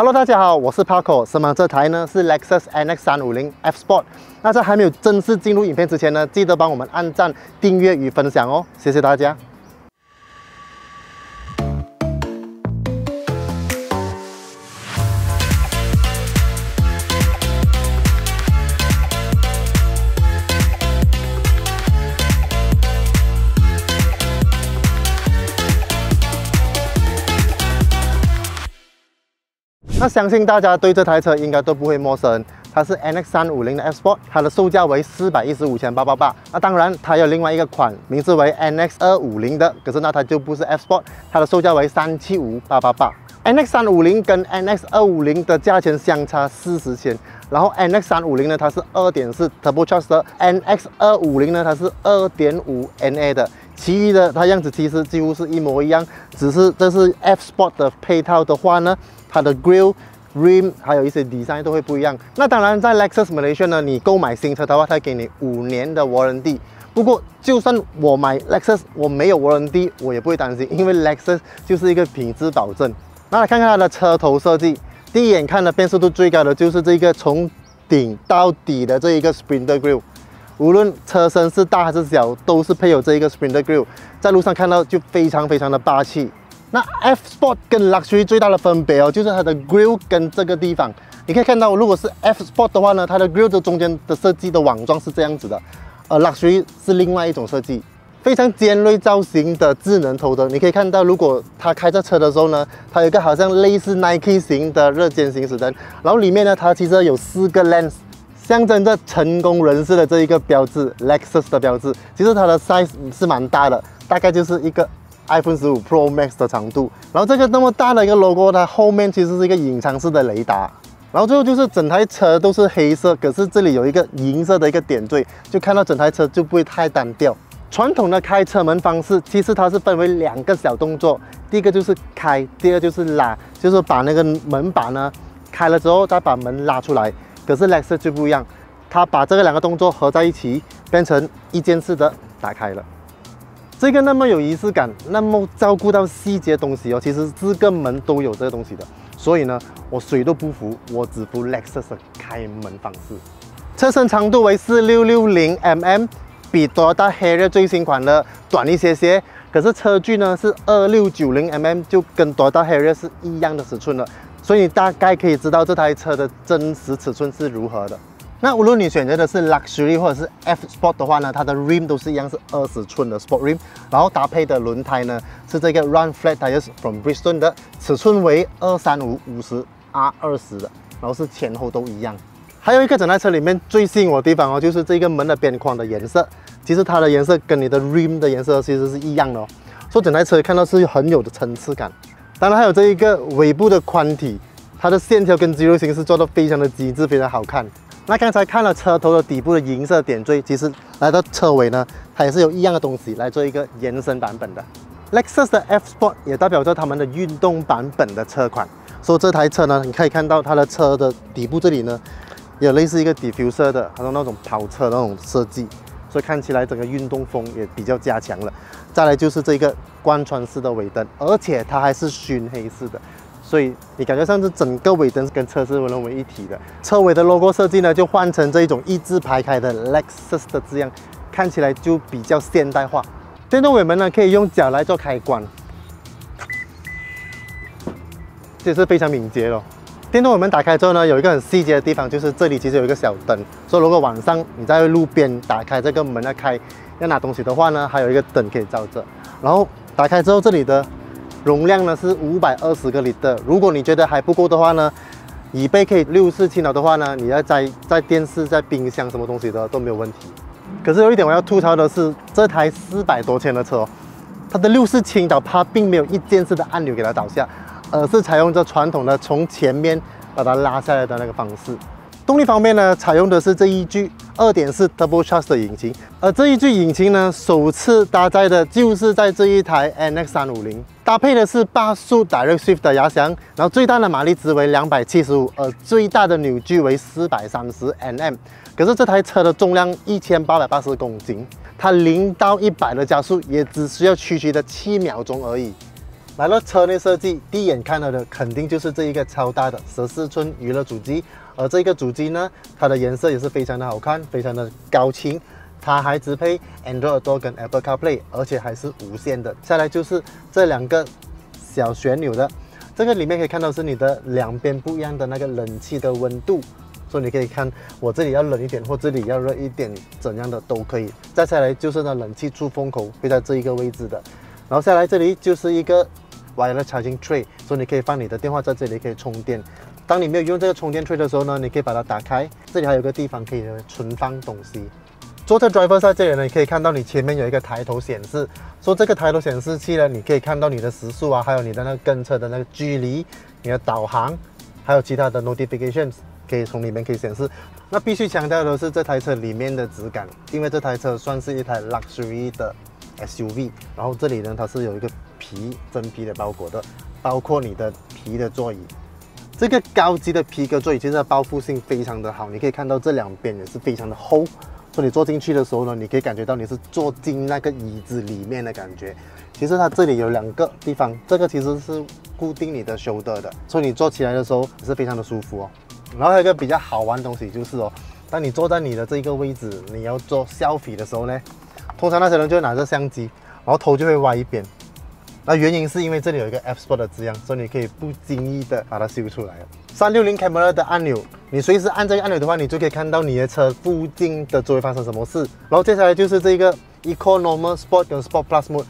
Hello，大家好，我是 Paco。什么？这台呢是 Lexus NX 350 F Sport。那在还没有正式进入影片之前呢，记得帮我们按赞、订阅与分享哦，谢谢大家。那相信大家对这台车应该都不会陌生，它是 NX 三五零的 F Sport，它的售价为四百一十五千八八八。那当然，它有另外一个款，名字为 NX 二五零的，可是那它就不是 F Sport，它的售价为三七五八八八。NX 三五零跟 NX 二五零的价钱相差四十千，然后 NX 三五零呢，它是二点四 Turbocharged，NX 二五零呢，它是二点五 NA 的。其余的它样子其实几乎是一模一样，只是这是 F Sport 的配套的话呢，它的 grill、rim 还有一些 design 都会不一样。那当然，在 Lexus Malaysia 呢，你购买新车的话，它给你五年的 warranty。不过，就算我买 Lexus 我没有 warranty，我也不会担心，因为 Lexus 就是一个品质保证。那来看看它的车头设计，第一眼看的辨识度最高的就是这个从顶到底的这一个 Sprinter Grill。无论车身是大还是小，都是配有这一个 Sprinter Grill，在路上看到就非常非常的霸气。那 F Sport 跟 Luxury 最大的分别哦，就是它的 Grill 跟这个地方，你可以看到，如果是 F Sport 的话呢，它的 Grill 的中间的设计的网状是这样子的，而 Luxury 是另外一种设计，非常尖锐造型的智能头灯。你可以看到，如果它开着车的时候呢，它有一个好像类似 Nike 型的热间行驶灯，然后里面呢，它其实有四个 lens。象征着成功人士的这一个标志，Lexus 的标志，其实它的 size 是蛮大的，大概就是一个 iPhone 十五 Pro Max 的长度。然后这个那么大的一个 logo，它后面其实是一个隐藏式的雷达。然后最后就是整台车都是黑色，可是这里有一个银色的一个点缀，就看到整台车就不会太单调。传统的开车门方式，其实它是分为两个小动作，第一个就是开，第二就是拉，就是把那个门把呢开了之后再把门拉出来。可是 Lexus 就不一样，它把这个两个动作合在一起，变成一件式的打开了。这个那么有仪式感，那么照顾到细节东西哦，其实四个门都有这个东西的。所以呢，我谁都不服，我只服 Lexus 的开门方式。车身长度为四六六零 mm，比多大 Harrier 最新款的短一些些。可是车距呢是二六九零 mm，就跟 t o y o Harrier 是一样的尺寸了。所以你大概可以知道这台车的真实尺寸是如何的。那无论你选择的是 Luxury 或者是 F Sport 的话呢，它的 rim 都是一样是二十寸的 Sport rim，然后搭配的轮胎呢是这个 Run Flat Tires from Bridgestone 的，尺寸为二三五五十 R 二十的，然后是前后都一样。还有一个整台车里面最吸引我的地方哦，就是这个门的边框的颜色，其实它的颜色跟你的 rim 的颜色其实是一样的哦，所以整台车看到是很有的层次感。当然还有这一个尾部的宽体，它的线条跟肌肉形式做的非常的极致，非常好看。那刚才看了车头的底部的银色点缀，其实来到车尾呢，它也是有一样的东西来做一个延伸版本的。Lexus 的 F Sport 也代表着他们的运动版本的车款。所以这台车呢，你可以看到它的车的底部这里呢，有类似一个 diffuser 的，还有那种跑车那种设计，所以看起来整个运动风也比较加强了。再来就是这个贯穿式的尾灯，而且它还是熏黑式的，所以你感觉上是整个尾灯是跟车是融为一体的。车尾的 logo 设计呢，就换成这一种一字排开的 Lexus 的字样，看起来就比较现代化。电动尾门呢，可以用脚来做开关，这是非常敏捷哦。电动尾门打开之后呢，有一个很细节的地方，就是这里其实有一个小灯，所以如果晚上你在路边打开这个门要开。要拿东西的话呢，还有一个灯可以照着。然后打开之后，这里的容量呢是五百二十个 l 的。如果你觉得还不够的话呢，椅背可以六四倾倒的话呢，你要在在电视、在冰箱什么东西的都没有问题。可是有一点我要吐槽的是，这台四百多千的车，它的六四倾倒它并没有一键式的按钮给它倒下，而是采用这传统的从前面把它拉下来的那个方式。动力方面呢，采用的是这一具2.4 Turbo Charged 的引擎，而这一具引擎呢，首次搭载的就是在这一台 NX 350，搭配的是八速 Direct Shift 的压箱，然后最大的马力值为275，而最大的扭矩为430 Nm。可是这台车的重量1880公斤，它零到一百的加速也只需要区区的七秒钟而已。来到车内设计，第一眼看到的肯定就是这一个超大的十四寸娱乐主机，而这个主机呢，它的颜色也是非常的好看，非常的高清，它还支配 Android Auto 跟 Apple CarPlay，而且还是无线的。下来就是这两个小旋钮的，这个里面可以看到是你的两边不一样的那个冷气的温度，所以你可以看我这里要冷一点，或这里要热一点，怎样的都可以。再下来就是呢，冷气出风口会在这一个位置的，然后下来这里就是一个。wireless charging tray，所以你可以放你的电话在这里可以充电。当你没有用这个充电 tray 的时候呢，你可以把它打开，这里还有个地方可以存放东西。坐在 driver 在这里呢，你可以看到你前面有一个抬头显示，说这个抬头显示器呢，你可以看到你的时速啊，还有你的那个跟车的那个距离，你的导航，还有其他的 notifications 可以从里面可以显示。那必须强调的是这台车里面的质感，因为这台车算是一台 luxury 的 SUV，然后这里呢它是有一个。皮真皮的包裹的，包括你的皮的座椅，这个高级的皮革座椅其实包覆性非常的好，你可以看到这两边也是非常的厚，所以你坐进去的时候呢，你可以感觉到你是坐进那个椅子里面的感觉。其实它这里有两个地方，这个其实是固定你的 shoulder 的，所以你坐起来的时候也是非常的舒服哦。然后还有一个比较好玩的东西就是哦，当你坐在你的这个位置，你要做 selfie 的时候呢，通常那些人就会拿着相机，然后头就会歪一边。那原因是因为这里有一个 F Sport 的字样，所以你可以不经意的把它修出来。三六零 camera 的按钮，你随时按这个按钮的话，你就可以看到你的车附近的周围发生什么事。然后接下来就是这个 Eco Normal Sport 跟 Sport Plus Mode，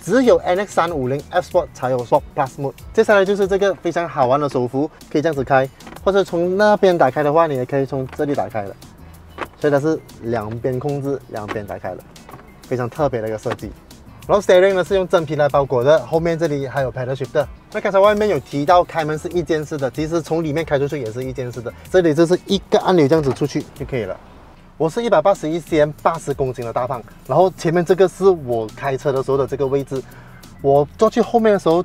只有 NX 三五零 F Sport 才有 Sport Plus Mode。接下来就是这个非常好玩的手扶，可以这样子开，或者从那边打开的话，你也可以从这里打开的。所以它是两边控制，两边打开的，非常特别的一个设计。然后 steering 呢是用真皮来包裹的，后面这里还有 paddle shift。那刚才外面有提到开门是一键式的，其实从里面开出去也是一键式的。这里就是一个按钮这样子出去就可以了。我是一百八十一 cm，八十公斤的大胖。然后前面这个是我开车的时候的这个位置，我坐去后面的时候，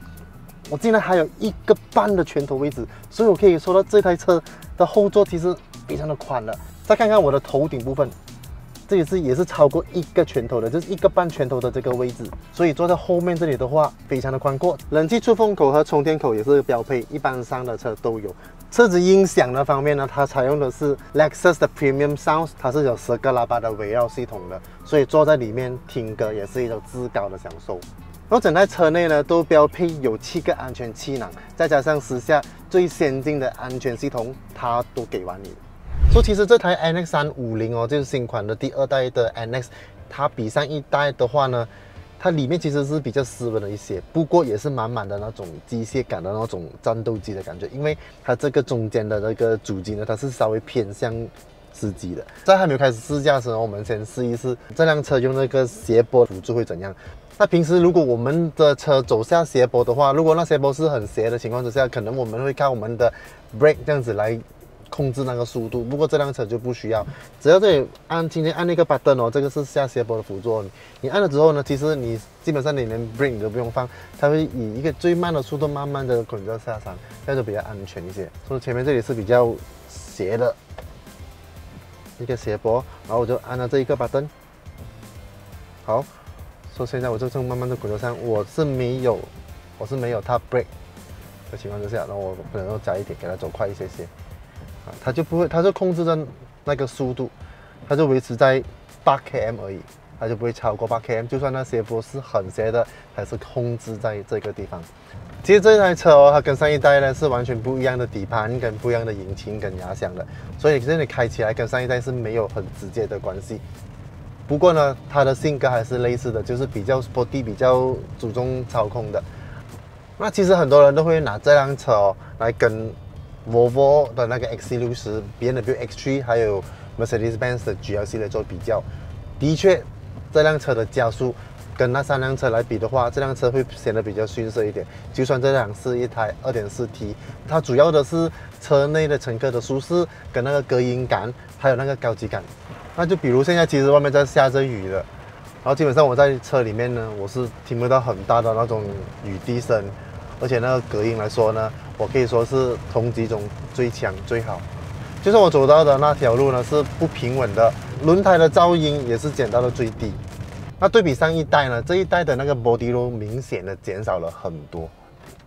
我竟然还有一个半的拳头位置，所以我可以说到这台车的后座其实非常的宽了。再看看我的头顶部分。这里是也是超过一个拳头的，就是一个半拳头的这个位置，所以坐在后面这里的话，非常的宽阔。冷气出风口和充电口也是标配，一般上的车都有。车子音响的方面呢，它采用的是 Lexus 的 Premium Sounds，它是有十个喇叭的围绕系统的，所以坐在里面听歌也是一种至高的享受。然后整台车内呢，都标配有七个安全气囊，再加上时下最先进的安全系统，它都给完你。说其实这台 NX 三五零哦，就是新款的第二代的 NX，它比上一代的话呢，它里面其实是比较斯文了一些，不过也是满满的那种机械感的那种战斗机的感觉，因为它这个中间的那个主机呢，它是稍微偏向司机的。在还没有开始试驾的时候，我们先试一试这辆车用那个斜坡辅助会怎样。那平时如果我们的车走下斜坡的话，如果那斜坡是很斜的情况之下，可能我们会靠我们的 brake 这样子来。控制那个速度，不过这辆车就不需要，只要这里按今天按那个 button 哦，这个是下斜坡的辅助，你按了之后呢，其实你基本上你连 brake 都不用放，它会以一个最慢的速度慢慢的滚着下山，这样就比较安全一些。所以前面这里是比较斜的一个斜坡，然后我就按了这一个 button，好，说现在我就正慢慢的滚着上，我是没有，我是没有它 brake 的情况之下，那我可能要加一点，给它走快一些些。啊，它就不会，它就控制在那个速度，它就维持在八 km 而已，它就不会超过八 km。就算那斜坡是很斜的，还是控制在这个地方。其实这台车哦，它跟上一代呢是完全不一样的底盘，跟不一样的引擎跟压箱的，所以其实你开起来跟上一代是没有很直接的关系。不过呢，它的性格还是类似的，就是比较 sporty，比较注重操控的。那其实很多人都会拿这辆车哦来跟。Volvo 的那个 XC60、BMW X3 还有 Mercedes-Benz 的 GLC 来做比较，的确，这辆车的加速跟那三辆车来比的话，这辆车会显得比较逊色一点。就算这辆是一台 2.4T，它主要的是车内的乘客的舒适跟那个隔音感，还有那个高级感。那就比如现在其实外面在下着雨了，然后基本上我在车里面呢，我是听不到很大的那种雨滴声。而且那个隔音来说呢，我可以说是同级中最强最好。就是我走到的那条路呢是不平稳的，轮胎的噪音也是减到了最低。那对比上一代呢，这一代的那个 body roll 明显的减少了很多。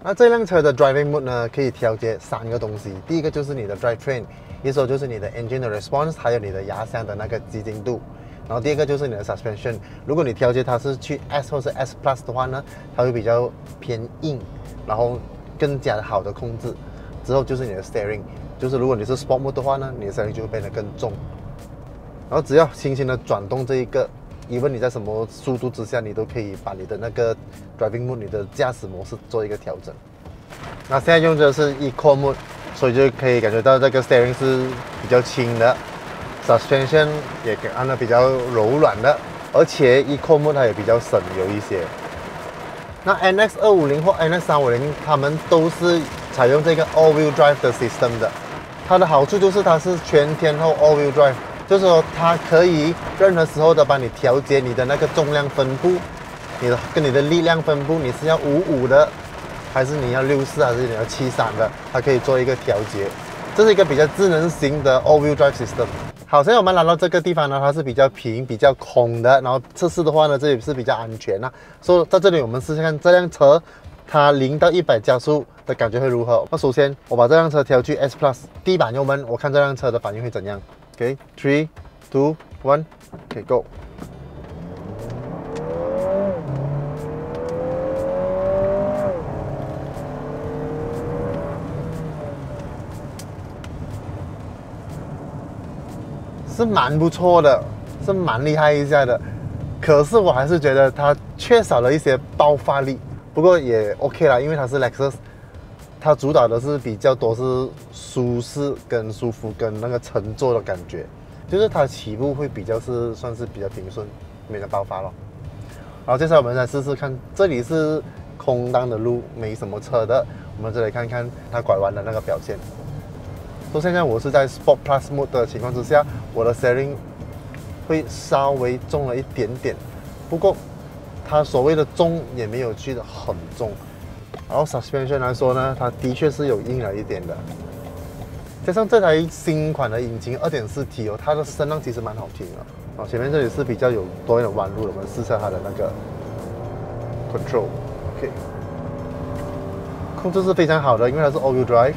那这辆车的 driving mode 呢，可以调节三个东西。第一个就是你的 drive train，一说就是你的 engine 的 response，还有你的压箱的那个激进度。然后第二个就是你的 suspension，如果你调节它是去 S 或是 S Plus 的话呢，它会比较偏硬，然后更加好的控制。之后就是你的 steering，就是如果你是 sport mode 的话呢，你的 steering 就会变得更重。然后只要轻轻的转动这一个。无论你在什么速度之下，你都可以把你的那个 driving mode、你的驾驶模式做一个调整。那现在用的是 eco mode，所以就可以感觉到这个 steering 是比较轻的，suspension 也给按的比较柔软的，而且 eco mode 它也比较省油一些。那 NX 二五零或 NX 三五零，它们都是采用这个 all wheel drive 的 system 的。它的好处就是它是全天候 all wheel drive。就是说，它可以任何时候的帮你调节你的那个重量分布，你的跟你的力量分布，你是要五五的，还是你要六四，还是你要七三的，它可以做一个调节。这是一个比较智能型的 all-wheel drive system。好，现在我们来到这个地方呢，它是比较平、比较空的，然后测试的话呢，这里是比较安全呐。所以在这里我们试试看这辆车，它零到一百加速的感觉会如何？那首先我把这辆车调去 S Plus 地板油门，我看这辆车的反应会怎样 ok three two one go 是蛮不错的，是蛮厉害一下的。可是我还是觉得它缺少了一些爆发力。不过也 OK 啦，因为它是 Lexus。它主打的是比较多是舒适跟舒服跟那个乘坐的感觉，就是它起步会比较是算是比较平顺，没得爆发了。然后接下来我们来试试看，这里是空荡的路，没什么车的，我们这里看看它拐弯的那个表现。说现在我是在 Sport Plus Mode 的情况之下，我的 steering 会稍微重了一点点，不过它所谓的重也没有去的很重。然后 suspension 来说呢，它的确是有硬了一点的。加上这台新款的引擎 2.4T 哦，它的声浪其实蛮好听的。哦，前面这里是比较有多一点弯路的，我们试下它的那个 control，OK，控制是非常好的，因为它是 all-wheel drive。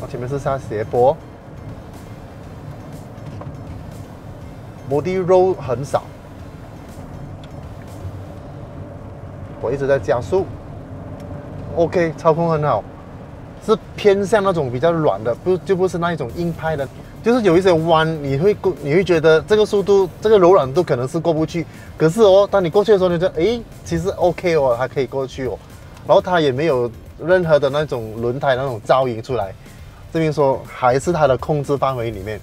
我，前面是下斜坡，body roll 很少，我一直在加速。OK，操控很好，是偏向那种比较软的，不就不是那一种硬派的，就是有一些弯，你会过，你会觉得这个速度，这个柔软度可能是过不去，可是哦，当你过去的时候，你就哎，其实 OK 哦，还可以过去哦，然后它也没有任何的那种轮胎那种噪音出来，证明说还是它的控制范围里面。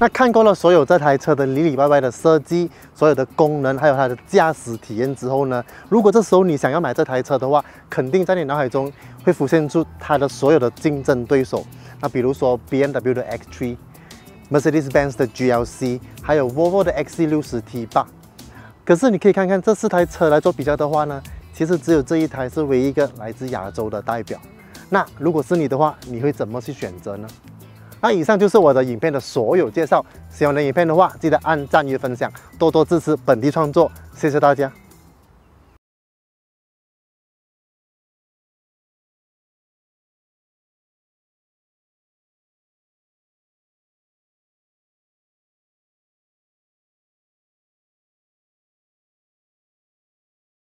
那看过了所有这台车的里里外外的设计，所有的功能，还有它的驾驶体验之后呢，如果这时候你想要买这台车的话，肯定在你脑海中会浮现出它的所有的竞争对手。那比如说 BMW 的 X3、Mercedes-Benz 的 GLC，还有 Volvo 的 XC60 T8。可是你可以看看这四台车来做比较的话呢，其实只有这一台是唯一一个来自亚洲的代表。那如果是你的话，你会怎么去选择呢？那以上就是我的影片的所有介绍。喜欢的影片的话，记得按赞与分享，多多支持本地创作。谢谢大家。